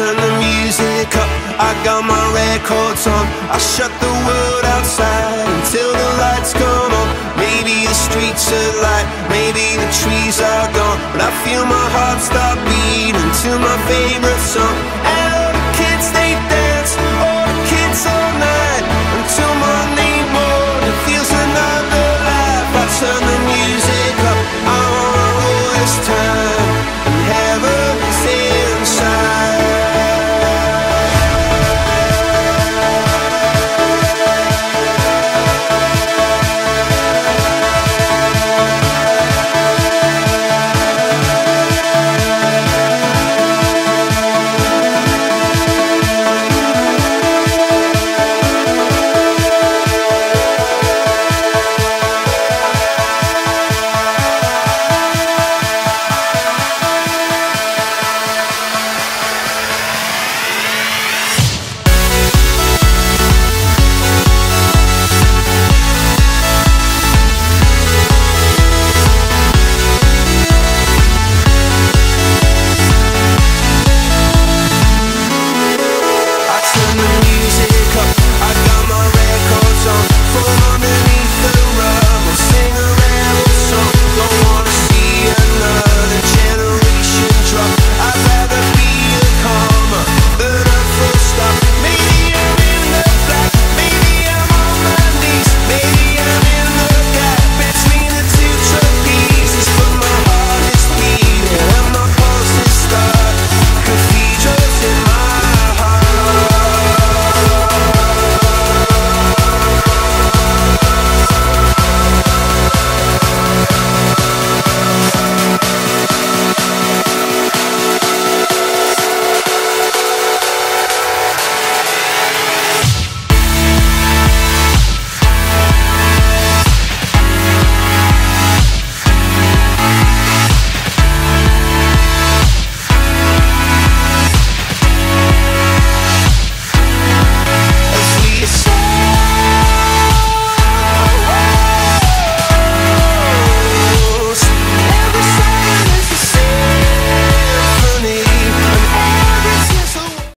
turn the music up. I got my records on. I shut the world outside Until the lights come on. Maybe the streets are light Maybe the trees are gone. But I feel my heart stop beating To my favorite song.